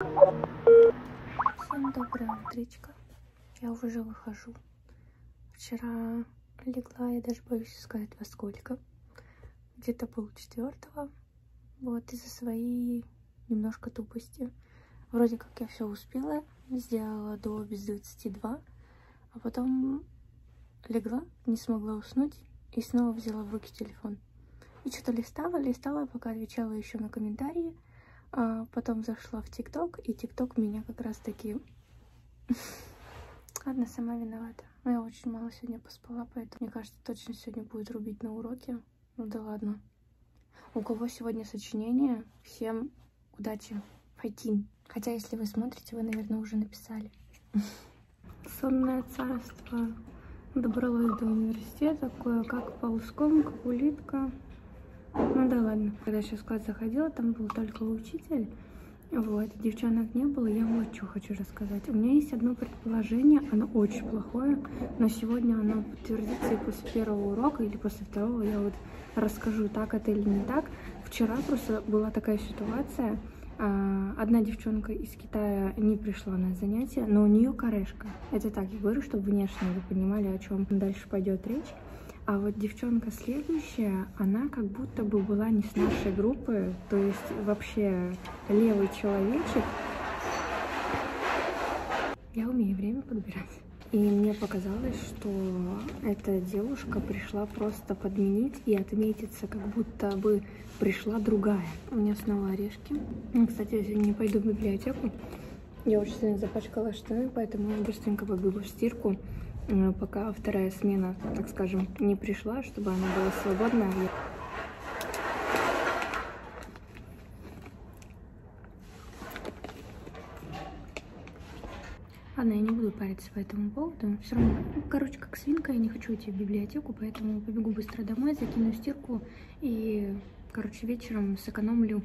Всем доброе утречко. Я уже выхожу. Вчера легла, я даже боюсь сказать во сколько. Где-то полчетвертого. Вот из-за своей немножко тупости. Вроде как я все успела. Сделала до без 22. А потом легла, не смогла уснуть. И снова взяла в руки телефон. И что-то листала, листала, пока отвечала еще на комментарии. А потом зашла в ТикТок, и ТикТок меня как раз-таки... Ладно, сама виновата. Но я очень мало сегодня поспала, поэтому, мне кажется, точно сегодня будет рубить на уроке. Ну да ладно. У кого сегодня сочинение, всем удачи, файтин. Хотя, если вы смотрите, вы, наверное, уже написали. Сонное царство. Добралась до университета, кое-как ползком, как улитка. Ну да ладно. Когда сейчас в класс заходила, там был только учитель. Вот, девчонок не было, я вот что хочу рассказать. У меня есть одно предположение, оно очень плохое, но сегодня оно подтвердится и после первого урока, или после второго я вот расскажу, так это или не так. Вчера просто была такая ситуация, а, одна девчонка из Китая не пришла на занятия, но у нее корешка. Это так, я говорю, чтобы внешне вы понимали, о чем дальше пойдет речь. А вот девчонка следующая, она как будто бы была не с нашей группы, то есть вообще левый человечек. Я умею время подбирать. И мне показалось, что эта девушка пришла просто подменить и отметиться, как будто бы пришла другая. У меня снова орешки. Ну, кстати, я сегодня не пойду в библиотеку. Я очень сильно запачкала штаны, поэтому быстренько побегу в стирку. Э, пока вторая смена, так скажем, не пришла, чтобы она была свободная. Ладно, я не буду париться по этому поводу. Все равно, ну, короче, как свинка, я не хочу идти в библиотеку, поэтому побегу быстро домой, закину стирку и, короче, вечером сэкономлю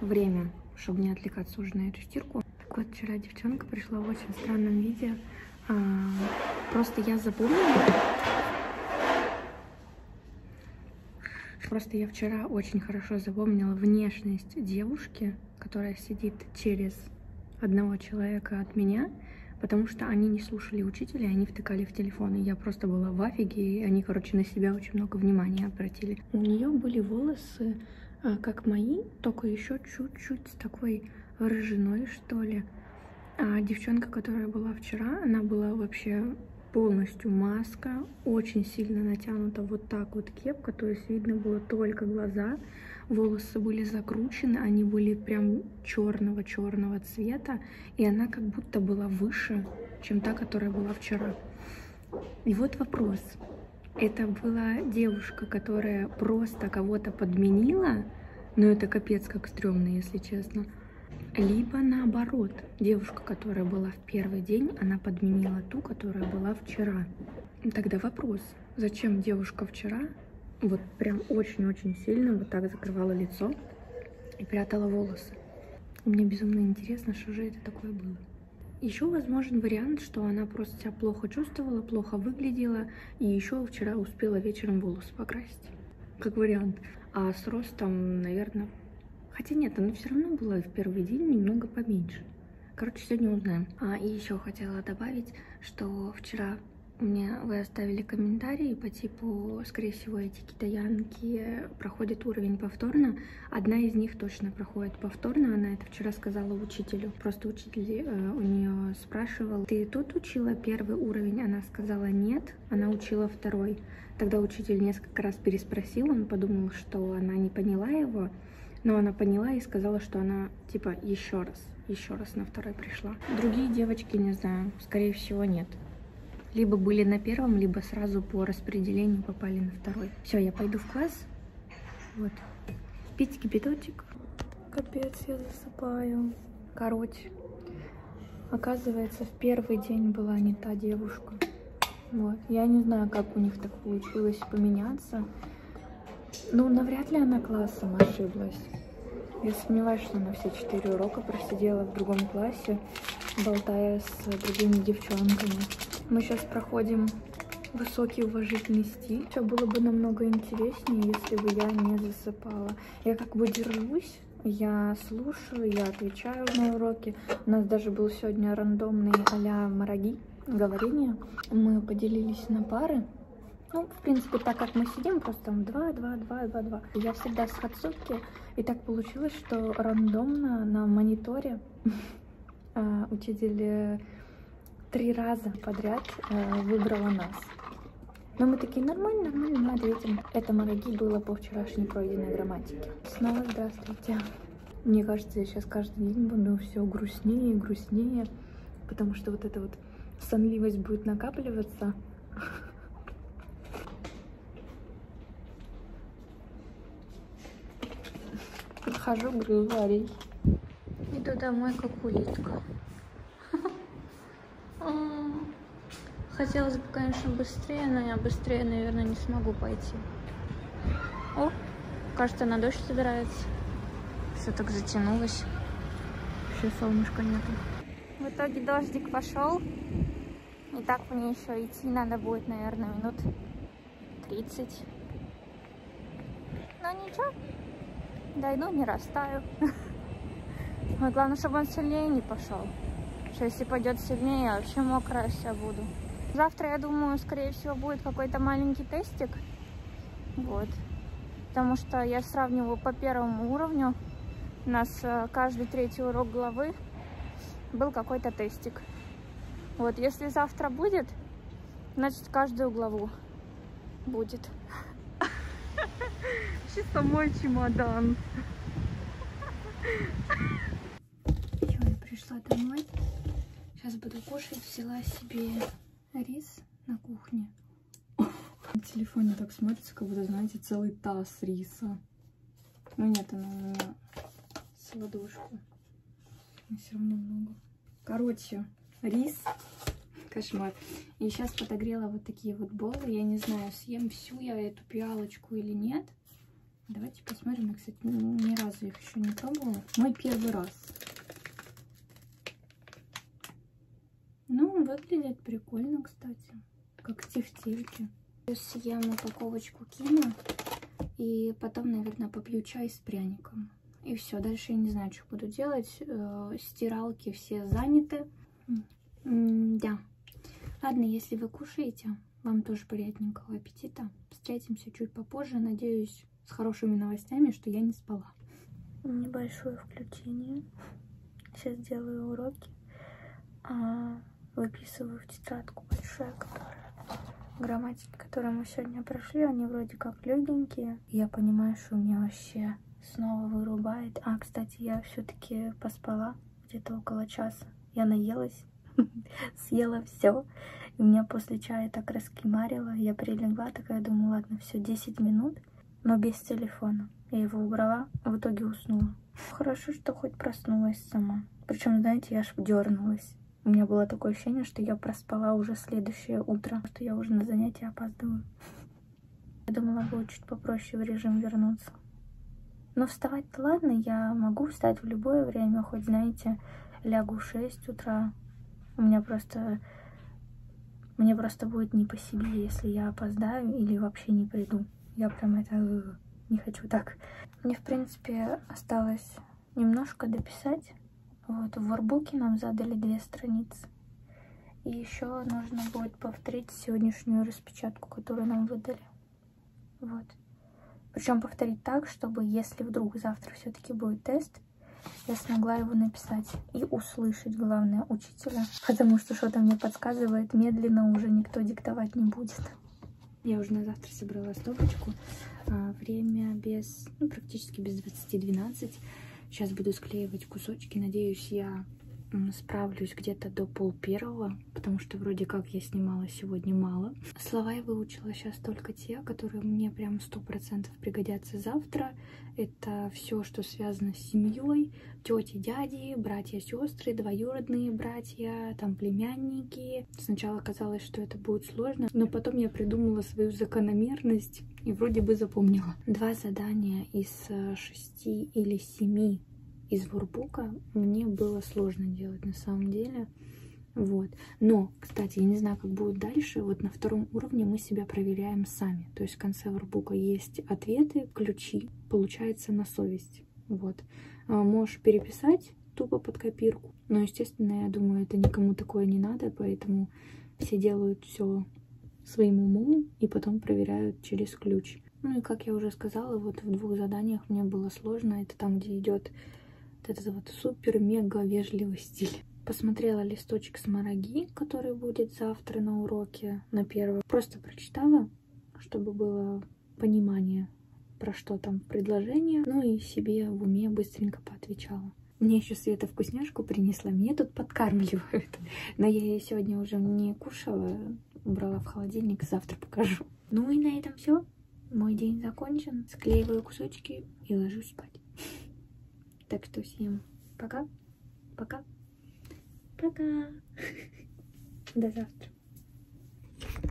время, чтобы не отвлекаться уже на эту стирку. Так вот, вчера девчонка пришла в очень странном виде. А, просто я запомнила. Просто я вчера очень хорошо запомнила внешность девушки, которая сидит через одного человека от меня, потому что они не слушали учителя, они втыкали в телефон, и я просто была в афиге, и они, короче, на себя очень много внимания обратили. У нее были волосы, а, как мои, только еще чуть-чуть с такой рыжиной, что ли. А девчонка, которая была вчера, она была вообще полностью маска, очень сильно натянута вот так вот кепка, то есть видно было только глаза, волосы были закручены, они были прям черного-черного цвета, и она как будто была выше, чем та, которая была вчера. И вот вопрос. Это была девушка, которая просто кого-то подменила, но это капец как стрёмно, если честно. Либо наоборот, девушка, которая была в первый день, она подменила ту, которая была вчера. Тогда вопрос, зачем девушка вчера вот прям очень-очень сильно вот так закрывала лицо и прятала волосы? Мне безумно интересно, что же это такое было. Еще возможен вариант, что она просто себя плохо чувствовала, плохо выглядела, и еще вчера успела вечером волосы покрасить. Как вариант. А с ростом, наверное, Хотя нет, она все равно была в первый день немного поменьше. Короче, сегодня узнаем. А, и еще хотела добавить, что вчера мне вы оставили комментарии по типу, скорее всего, эти китаянки проходят уровень повторно. Одна из них точно проходит повторно, она это вчера сказала учителю. Просто учитель э, у нее спрашивал, ты тут учила первый уровень? Она сказала нет, она учила второй. Тогда учитель несколько раз переспросил, он подумал, что она не поняла его, но она поняла и сказала, что она, типа, еще раз, еще раз на второй пришла. Другие девочки, не знаю, скорее всего, нет. Либо были на первом, либо сразу по распределению попали на второй. Все, я пойду в класс. Вот. Пить кипяточек. Капец, я засыпаю. Короче, оказывается, в первый день была не та девушка. Вот. Я не знаю, как у них так получилось поменяться. Ну, навряд ли она классом ошиблась. Я сомневаюсь, что она все четыре урока просидела в другом классе, болтая с другими девчонками. Мы сейчас проходим высокий уважительный стиль. Все было бы намного интереснее, если бы я не засыпала. Я как бы держусь, Я слушаю, я отвечаю на уроки. У нас даже был сегодня рандомный а-ля мараги, говорение. Мы поделились на пары. Ну, в принципе, так как мы сидим, просто там 2, 2, 2, 2, 2. Я всегда с отсутки. И так получилось, что рандомно на мониторе а, учитель э, три раза подряд э, выбрала нас. Но мы такие, нормально, нормально, мы ответим. Это Мараги было по вчерашней пройденной грамматике. Снова здравствуйте. Мне кажется, я сейчас каждый день буду все грустнее и грустнее, потому что вот эта вот сонливость будет накапливаться. Хожу, грызу орехи. Иду домой, как улитка. Хотелось бы, конечно, быстрее, но я быстрее, наверное, не смогу пойти. О, кажется, на дождь собирается. Все так затянулось. Вообще солнышка нету. В итоге дождик пошел. И так мне еще идти надо будет, наверное, минут 30. Но ничего, дойду, не растаю. Но главное, чтобы он сильнее не пошел. Что если пойдет сильнее, я вообще мокрая вся буду. Завтра, я думаю, скорее всего, будет какой-то маленький тестик. Вот. Потому что я сравниваю по первому уровню. У нас э, каждый третий урок главы был какой-то тестик. Вот, если завтра будет, значит, каждую главу будет. Чисто мой чемодан. Все, я пришла домой. Сейчас буду кушать. Взяла себе рис на кухне. На телефоне так смотрится, как будто, знаете, целый таз риса. Ну нет, она у меня с ладошку. Но все равно много. Короче, рис. Кошмар. И сейчас подогрела вот такие вот болы. Я не знаю, съем всю я эту пиалочку или нет. Давайте посмотрим. Я, кстати, ни разу их еще не пробовала. Мой первый раз. Ну, выглядит прикольно, кстати. Как тефтельки. Съем упаковочку кину. И потом, наверное, попью чай с пряником. И все, дальше я не знаю, что буду делать. Э, стиралки все заняты. да. Ладно, если вы кушаете, вам тоже приятненького аппетита. Встретимся чуть попозже. Надеюсь, с хорошими новостями, что я не спала. Небольшое включение. Сейчас делаю уроки. А, выписываю в тетрадку большая, которая грамматики, которые мы сегодня прошли, они вроде как легенькие. Я понимаю, что у меня вообще снова вырубает. А, кстати, я все-таки поспала где-то около часа. Я наелась, съела все. И меня после чая так раскимарило. Я прилегла, такая думаю, ладно, все, 10 минут, но без телефона. Я его убрала, а в итоге уснула. Хорошо, что хоть проснулась сама. Причем, знаете, я аж дернулась. У меня было такое ощущение, что я проспала уже следующее утро, что я уже на занятия опаздываю. Я думала, будет чуть попроще в режим вернуться. Но вставать-то ладно, я могу встать в любое время, хоть, знаете, лягу в 6 утра. У меня просто... Мне просто будет не по себе, если я опоздаю или вообще не приду. Я прям это э, не хочу так. Мне, в принципе, осталось немножко дописать. Вот, в ворбуке нам задали две страницы. И еще нужно будет повторить сегодняшнюю распечатку, которую нам выдали. Вот. Причем повторить так, чтобы если вдруг завтра все-таки будет тест, я смогла его написать и услышать, главное, учителя. Потому что что-то мне подсказывает, медленно уже никто диктовать не будет. Я уже на завтра собрала стопочку. А, время без, ну, практически без 20-12. Сейчас буду склеивать кусочки. Надеюсь, я справлюсь где-то до пол первого, потому что вроде как я снимала сегодня мало. Слова я выучила сейчас только те, которые мне прям сто процентов пригодятся завтра. Это все, что связано с семьей, тети, дяди, братья, сестры, двоюродные братья, там племянники. Сначала казалось, что это будет сложно, но потом я придумала свою закономерность и вроде бы запомнила. Два задания из э, шести или семи из ворбука мне было сложно делать на самом деле. Вот. Но, кстати, я не знаю, как будет дальше. Вот на втором уровне мы себя проверяем сами. То есть в конце ворбука есть ответы, ключи. Получается на совесть. Вот. А, можешь переписать тупо под копирку. Но, естественно, я думаю, это никому такое не надо, поэтому все делают все своим умом и потом проверяют через ключ. Ну и как я уже сказала, вот в двух заданиях мне было сложно. Это там, где идет вот этот вот супер-мега вежливый стиль. Посмотрела листочек с Мараги, который будет завтра на уроке, на первом. Просто прочитала, чтобы было понимание, про что там предложение. Ну и себе в уме быстренько поотвечала. Мне еще Света вкусняшку принесла, меня тут подкармливают. Но я ее сегодня уже не кушала, убрала в холодильник, завтра покажу. Ну и на этом все. Мой день закончен. Склеиваю кусочки и ложусь спать. Так что всем пока. Пока. Пока. До завтра.